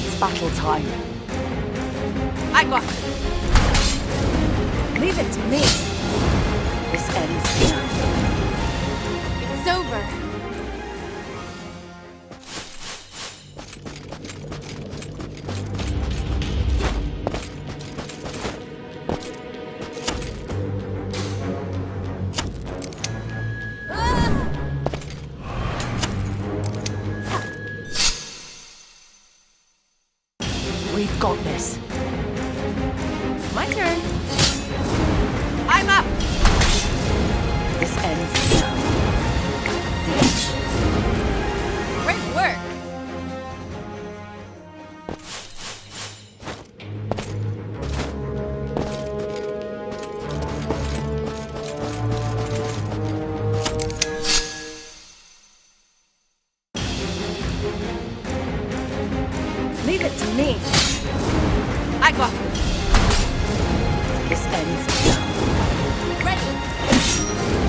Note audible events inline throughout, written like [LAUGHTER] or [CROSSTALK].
It's battle time. I got it. Leave it to me. This ends now. It's over. Leave it to me. I got it. This ends now. Ready.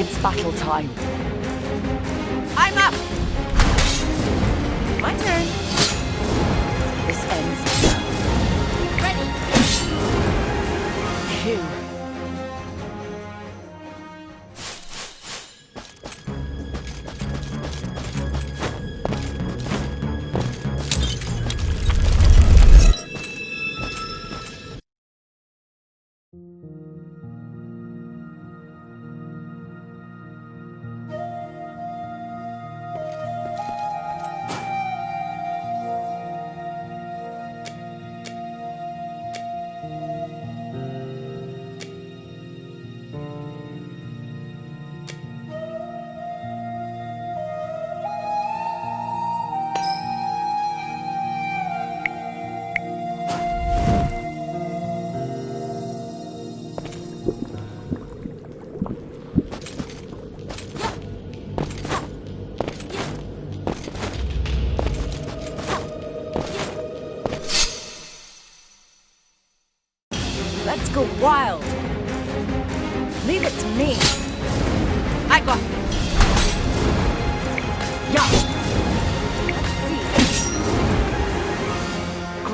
It's battle time. I'm up. My turn. This ends. Ready. Phew.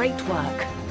Great work.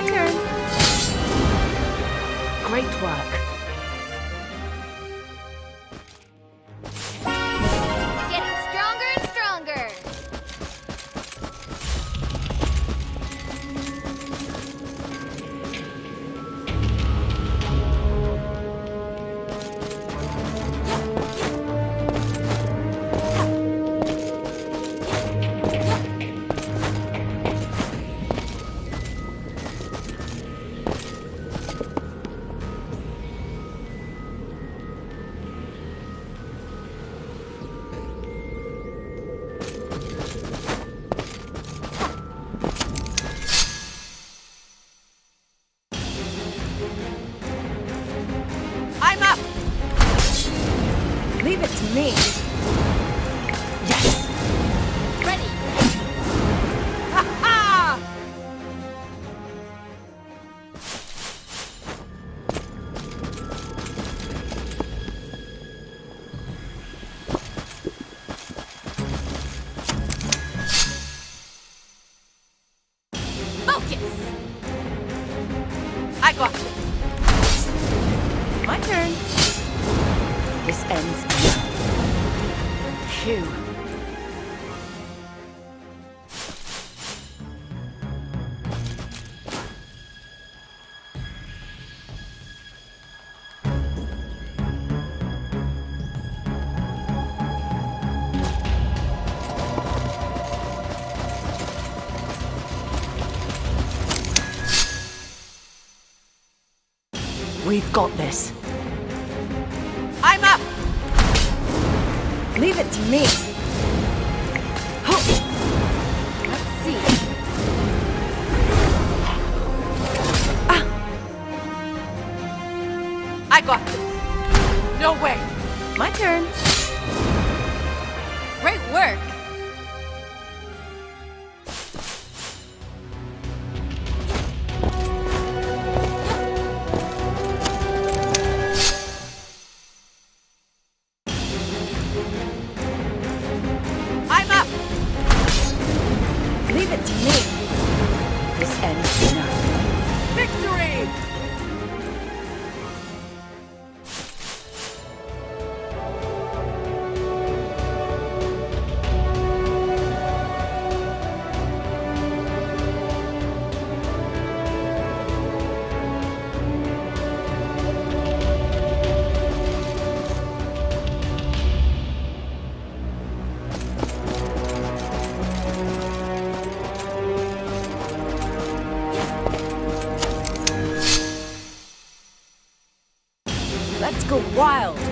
My turn. Great work. We've got this. I'm up. Leave it to me. Wild.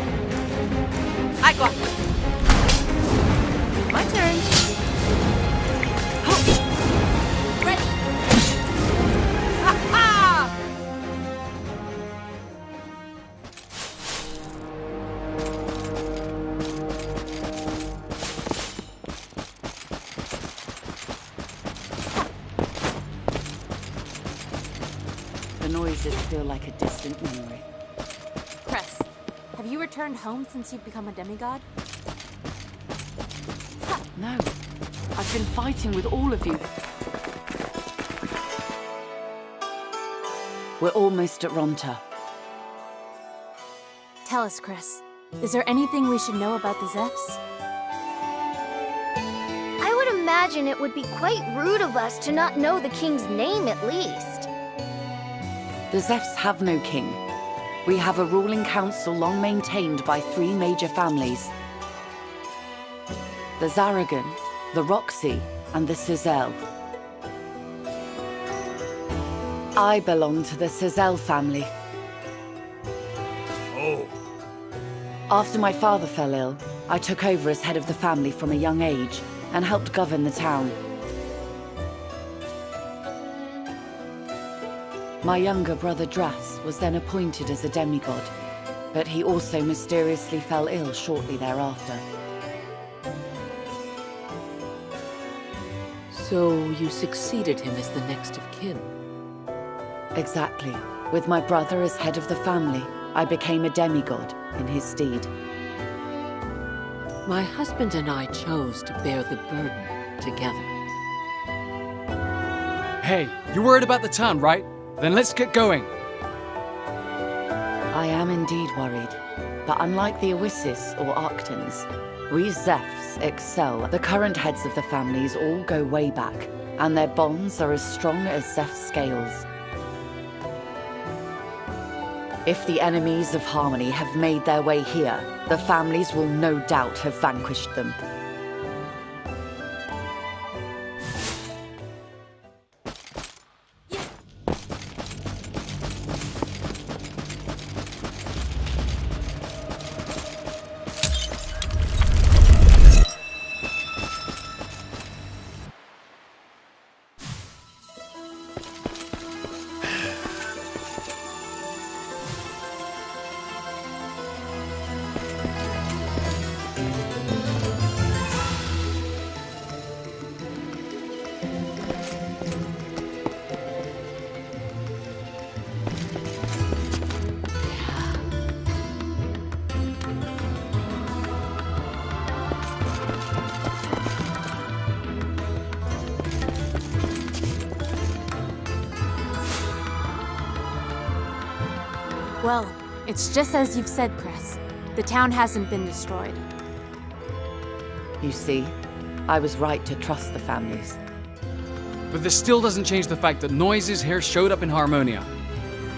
Home since you've become a demigod? No. I've been fighting with all of you. We're almost at Ronta. Tell us, Cress. Is there anything we should know about the Zephs? I would imagine it would be quite rude of us to not know the king's name at least. The Zephs have no king. We have a ruling council long maintained by three major families. The Zaragan, the Roxy, and the Sizel. I belong to the Sizel family. Oh, After my father fell ill, I took over as head of the family from a young age and helped govern the town. My younger brother Dras was then appointed as a demigod, but he also mysteriously fell ill shortly thereafter. So you succeeded him as the next of kin. Exactly. With my brother as head of the family, I became a demigod in his stead. My husband and I chose to bear the burden together. Hey, you're worried about the town, right? Then let's get going. I am indeed worried. But unlike the Oasis or Arctons, we Zephyrs excel. The current heads of the families all go way back, and their bonds are as strong as Zeph scales. If the enemies of Harmony have made their way here, the families will no doubt have vanquished them. It's just as you've said, Cress. The town hasn't been destroyed. You see, I was right to trust the families. But this still doesn't change the fact that noises here showed up in Harmonia.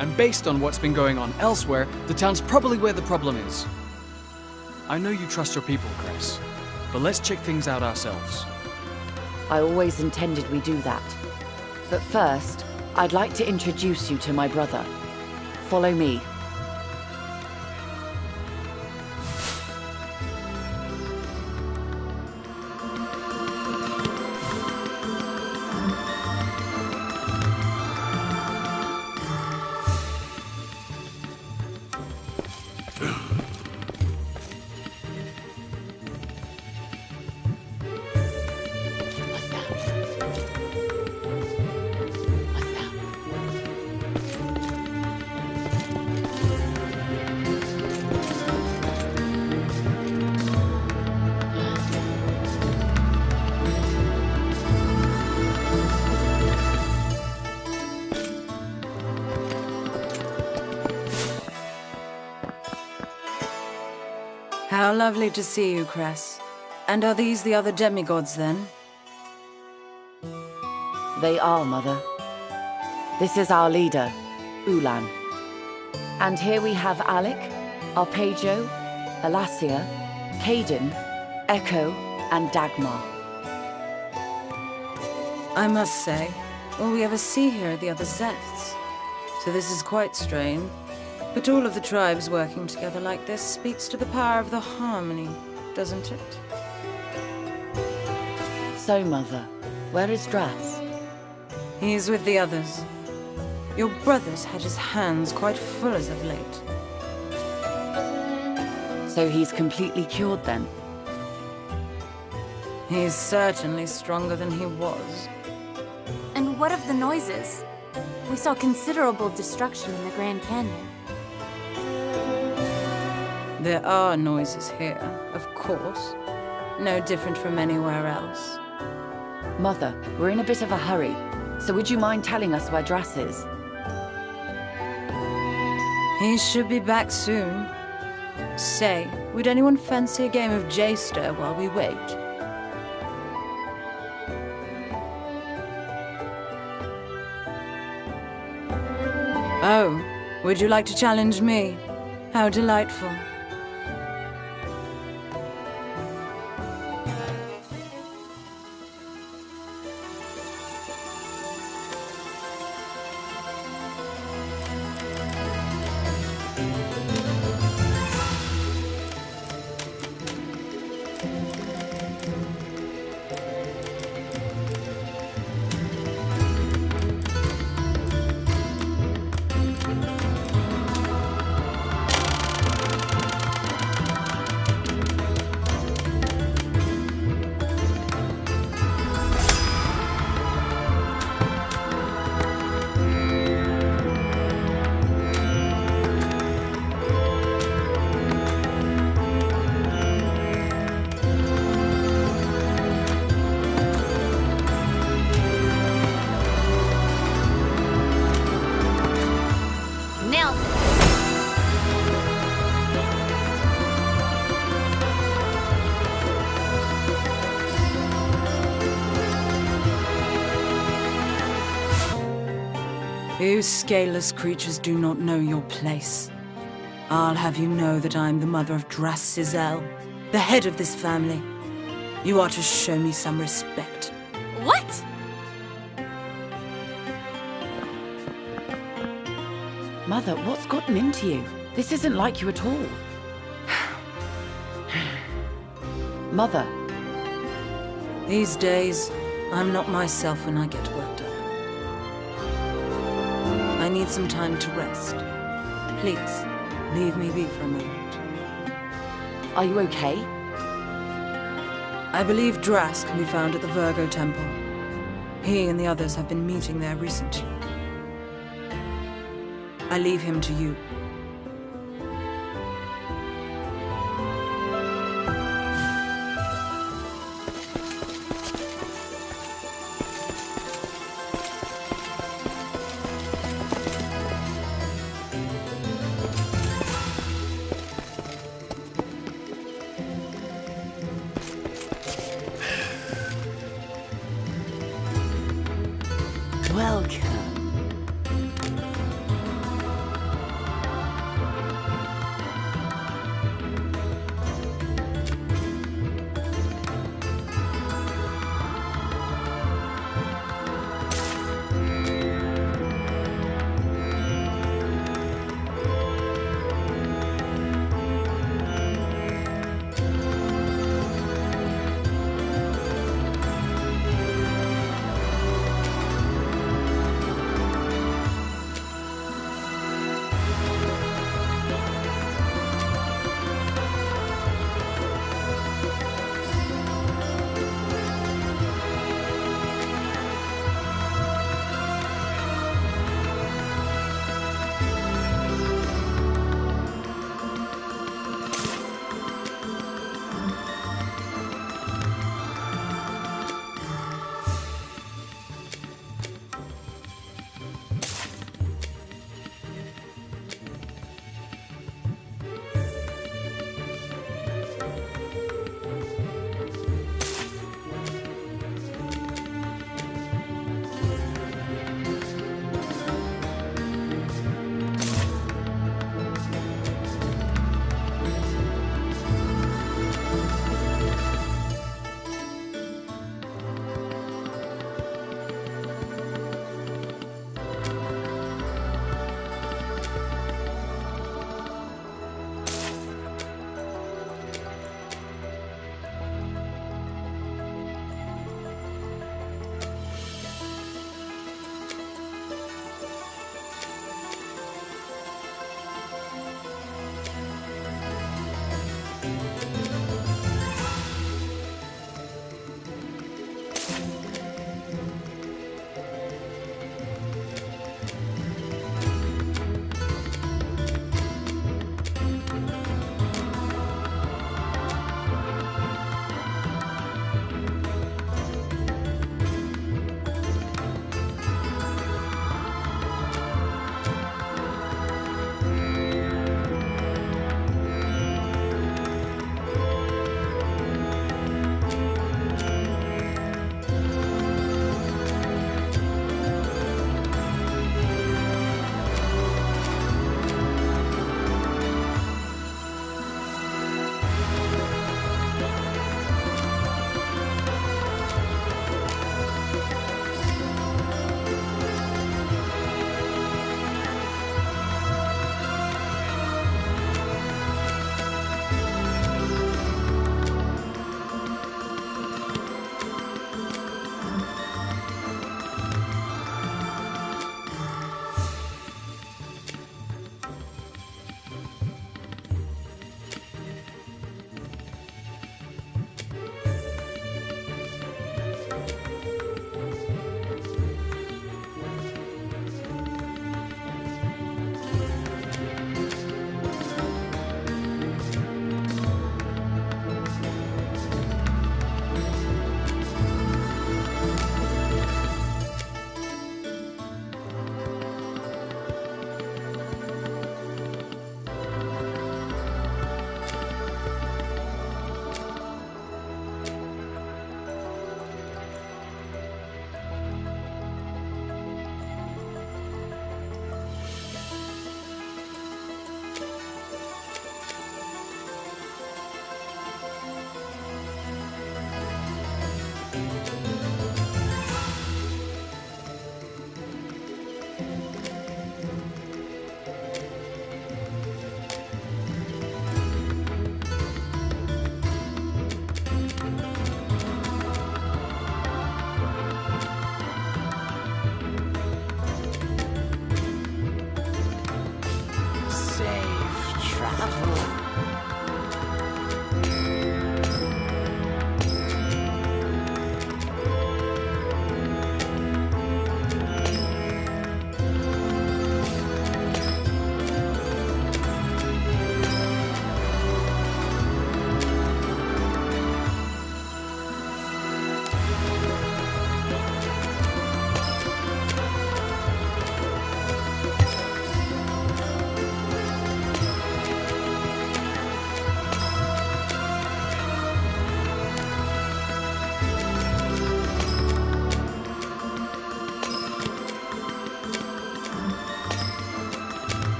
And based on what's been going on elsewhere, the town's probably where the problem is. I know you trust your people, Cress, but let's check things out ourselves. I always intended we do that. But first, I'd like to introduce you to my brother. Follow me. Lovely to see you, Cress. And are these the other demigods, then? They are, Mother. This is our leader, Ulan. And here we have Alec, Arpeggio, Alasia, Caden, Echo, and Dagmar. I must say, all we ever see here are the other Zephs. So this is quite strange. But all of the tribes working together like this speaks to the power of the harmony, doesn't it? So, Mother, where is Dras? is with the others. Your brother's had his hands quite full as of late. So he's completely cured then? He's certainly stronger than he was. And what of the noises? We saw considerable destruction in the Grand Canyon. There are noises here, of course. No different from anywhere else. Mother, we're in a bit of a hurry, so would you mind telling us where Dras is? He should be back soon. Say, would anyone fancy a game of J-Ster while we wait? Oh, would you like to challenge me? How delightful. You scaleless creatures do not know your place. I'll have you know that I'm the mother of Dras Sizel, the head of this family. You are to show me some respect. What? Mother, what's gotten into you? This isn't like you at all. [SIGHS] Mother, These days, I'm not myself when I get worked up. I need some time to rest. Please, leave me be for a moment. are you okay? I believe Dras can be found at the Virgo Temple. He and the others have been meeting there recently. I leave him to you.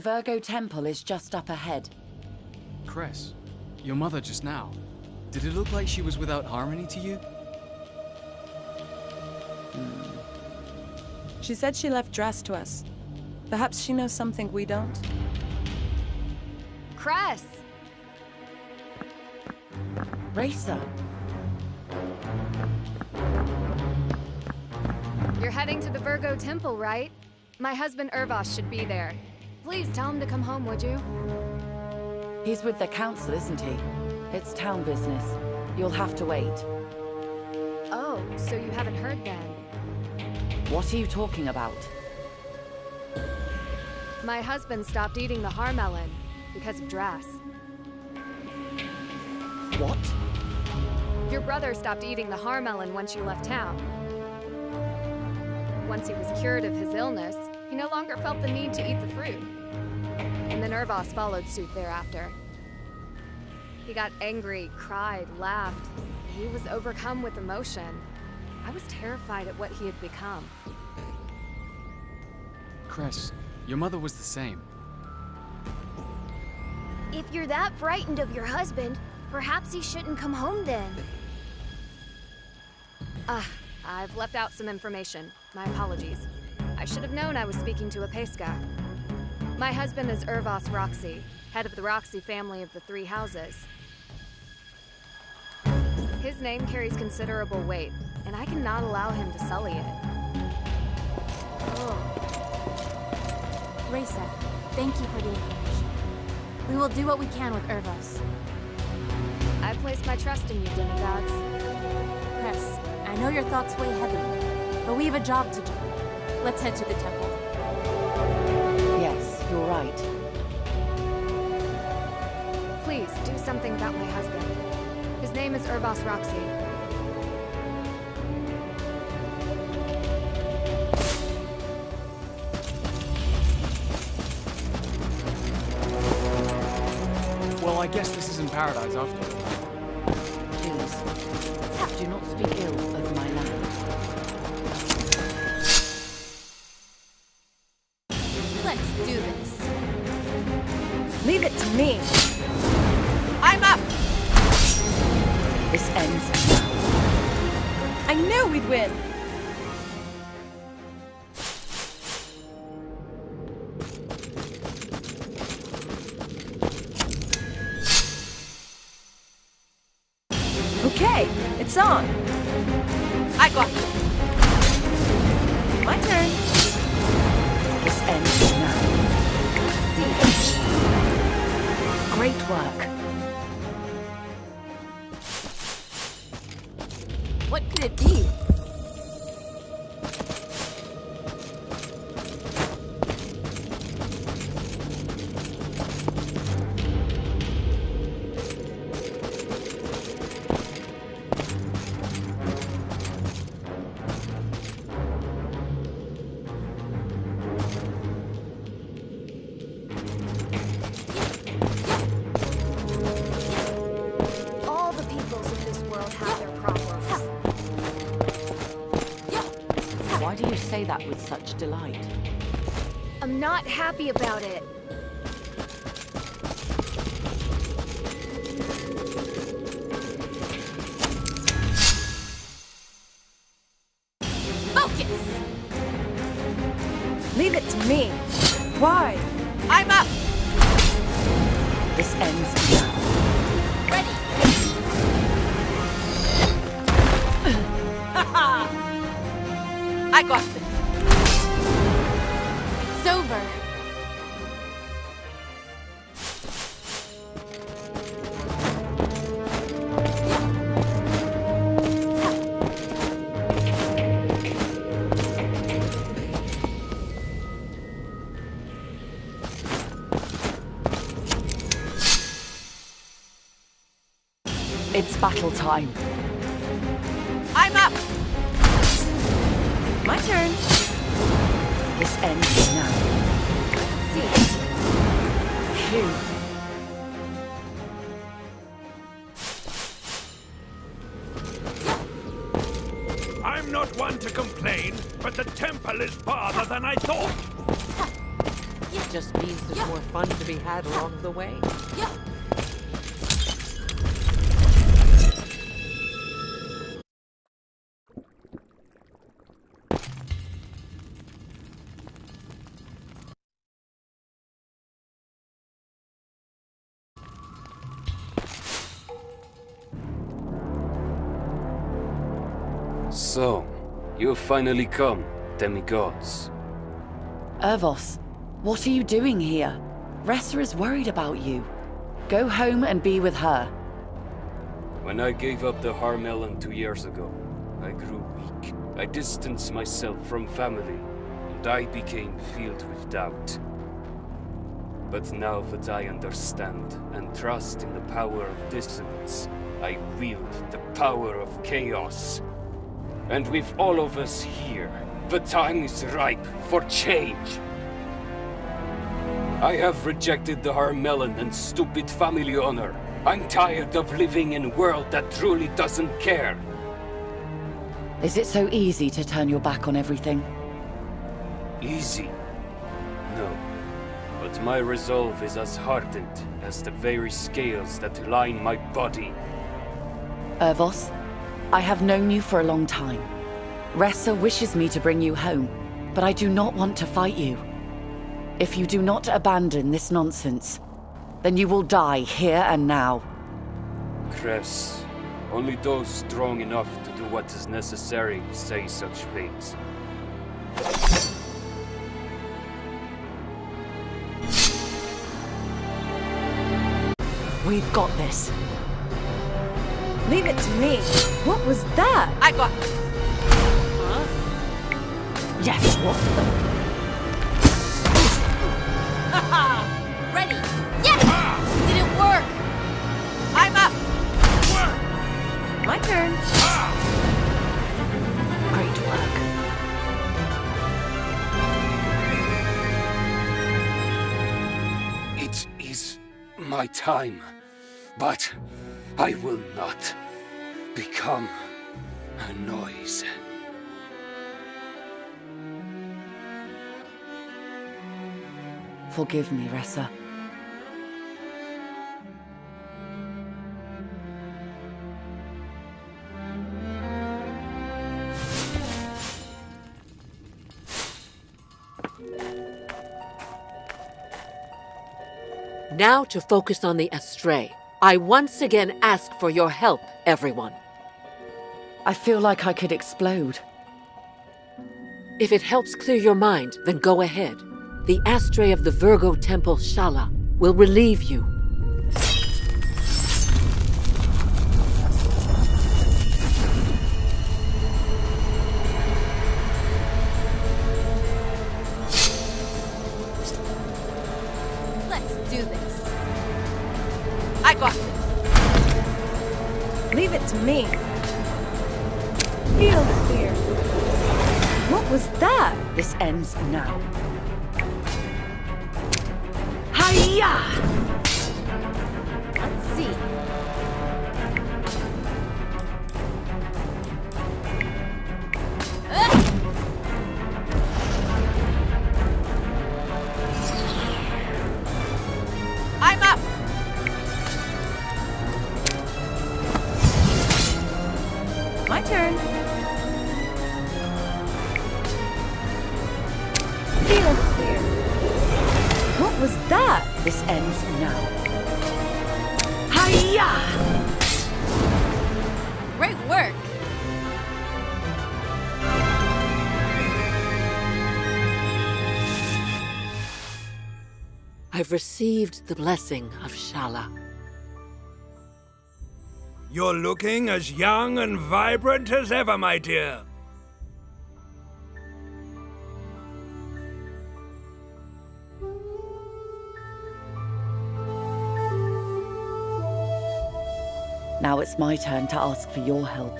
The Virgo Temple is just up ahead. Cress, your mother just now. Did it look like she was without harmony to you? Hmm. She said she left Dras to us. Perhaps she knows something we don't. Cress! Racer, You're heading to the Virgo Temple, right? My husband Irvas should be there. Please tell him to come home, would you? he's with the council, isn't he? It's town business. You'll have to wait. Oh, so you haven't heard then? What are you talking about? My husband stopped eating the harmelon because of Dras. What? Your brother stopped eating the harmelon once you left town. Once he was cured of his illness, he no longer felt the need to eat the fruit. And the Nervos followed suit thereafter. He got angry, cried, laughed. He was overcome with emotion. I was terrified at what he had become. Cress, your mother was the same. If you're that frightened of your husband, perhaps he shouldn't come home then. Ah, I've left out some information. My apologies. I should have known I was speaking to a Pesca. My husband is Irvas Roxy, head of the Roxy family of the Three Houses. His name carries considerable weight, and I cannot allow him to sully it. Oh. Reza, thank you for the information. We will do what we can with Irvas. I place my trust in you, demigods. Cress, I know your thoughts weigh heavily, but we have a job to do. Let's head to the temple. Yes, you're right. Please, do something about my husband. His name is Irvas Roxy. Well, I guess this isn't paradise after all. That with such delight? I'm not happy about it. Battle time. I'm up! My turn. This ends now. Phew. I'm not one to complain, but the temple is farther than I thought. It just means there's more fun to be had along the way. You've finally come, demigods. Irvas, what are you doing here? Ressa is worried about you. Go home and be with her. When I gave up the Harmelon two years ago, I grew weak. I distanced myself from family, and I became filled with doubt. But now that I understand and trust in the power of dissonance, I wield the power of chaos. And with all of us here, the time is ripe for change. I have rejected the Harmelon and stupid family honor. I'm tired of living in a world that truly doesn't care. Is it so easy to turn your back on everything? Easy? No. But my resolve is as hardened as the very scales that line my body. Irvas, I have known you for a long time. Ressa wishes me to bring you home, but I do not want to fight you. If you do not abandon this nonsense, then you will die here and now. Cress, only those strong enough to do what is necessary say such things. We've got this. Leave it to me. What was that? I got Yes, what the... [LAUGHS] Ready! Yes! Did it work? I'm up! My turn. Great work. It is my time, but I will not become a noise. Forgive me, Ressa. Now to focus on the Astray. I once again ask for your help, everyone. I feel like I could explode. If it helps clear your mind, then go ahead. The Astray of the Virgo Temple, Shala, will relieve you. Now. Hiya! Great work. I've received the blessing of Shala. You're looking as young and vibrant as ever, my dear. Now it's my turn to ask for your help.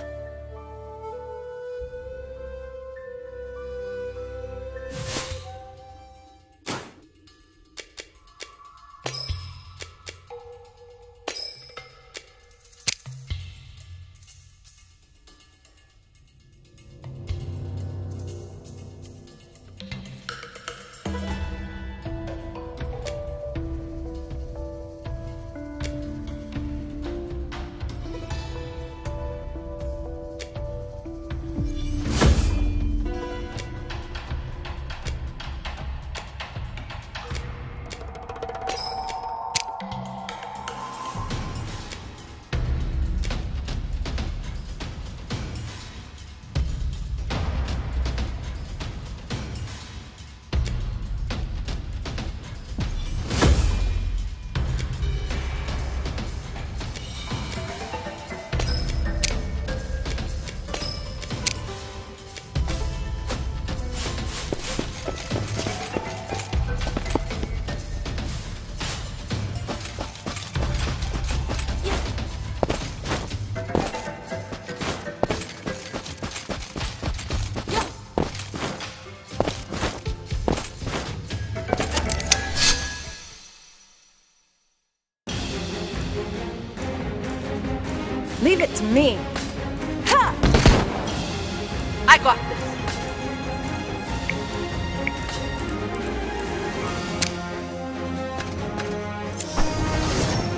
me. Ha! I got this.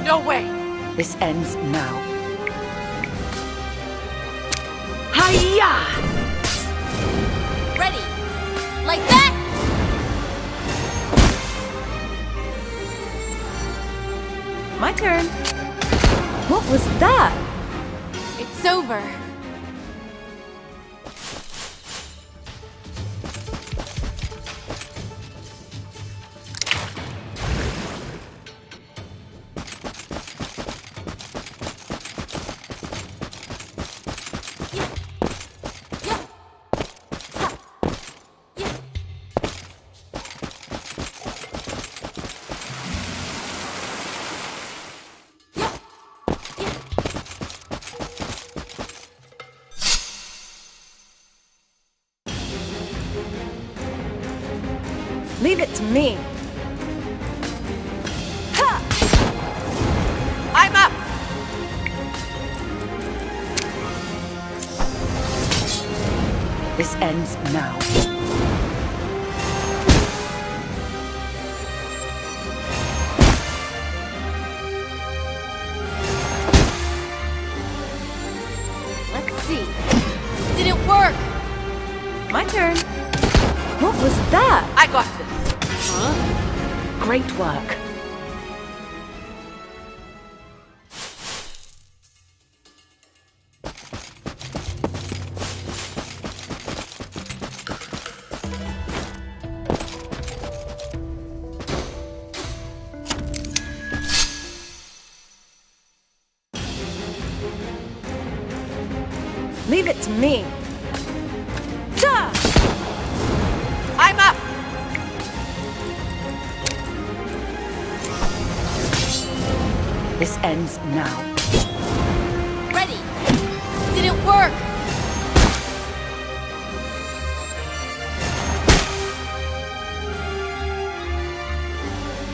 No way. This ends now. me. I'm up! This ends now.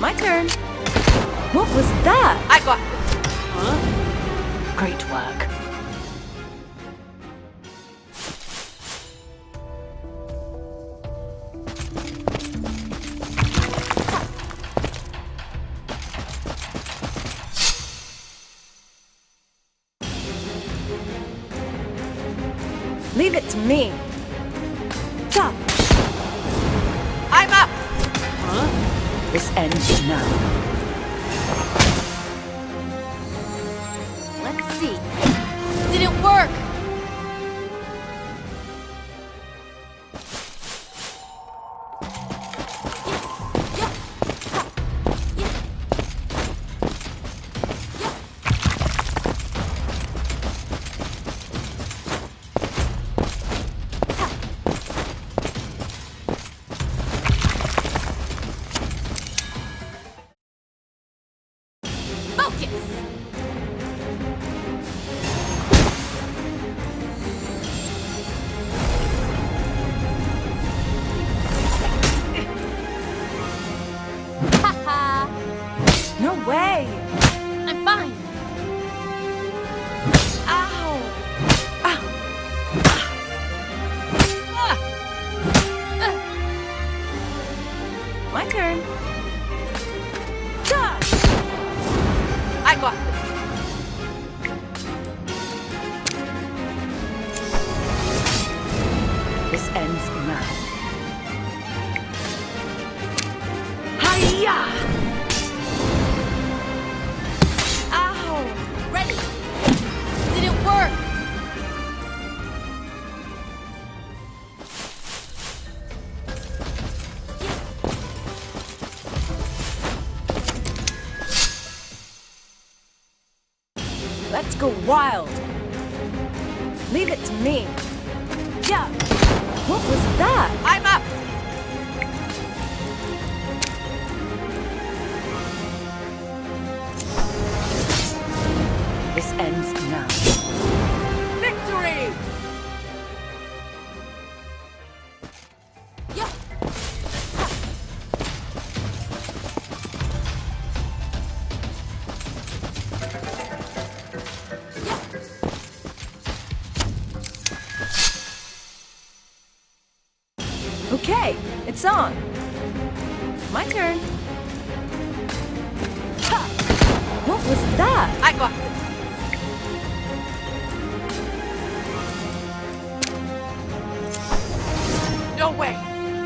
My turn. What was that? I got... Huh? Great work. Leave it to me.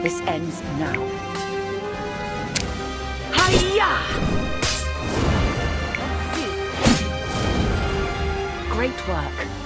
This ends now. Hiya! Great work.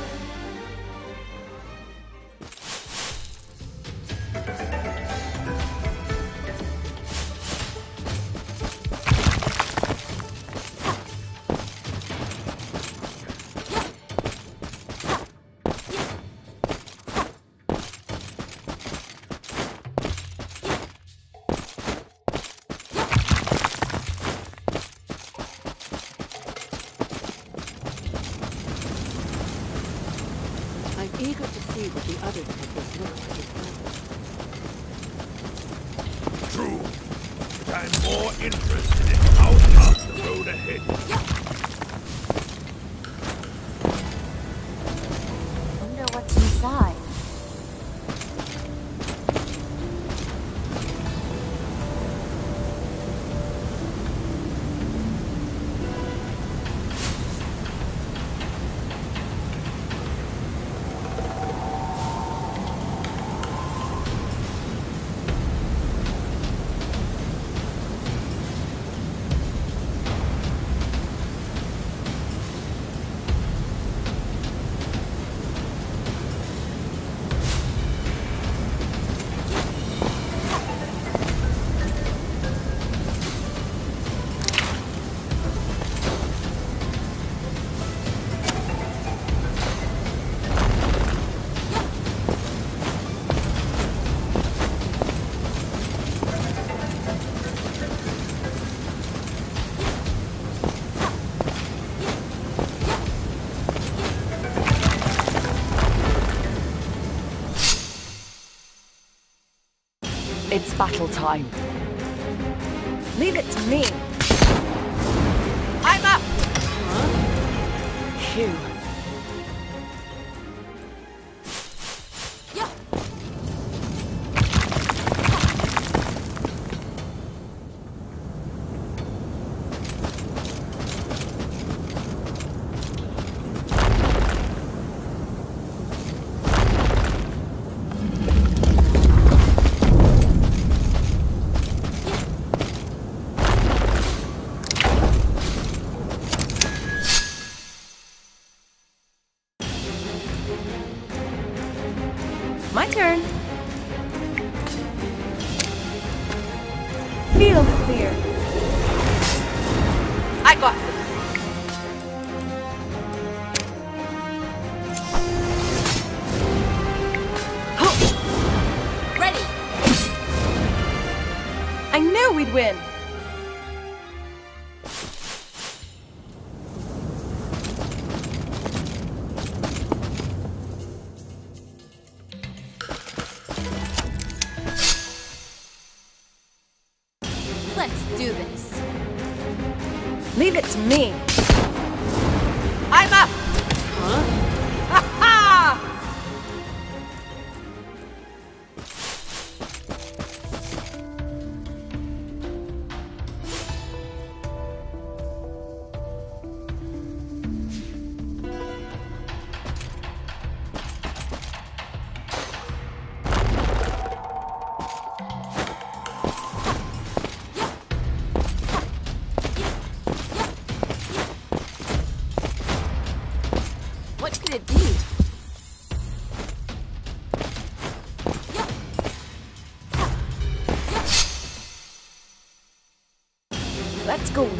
battle time. Leave it to me. I'm up! Huh? Phew.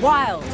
wild.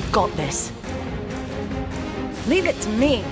We've got this. Leave it to me.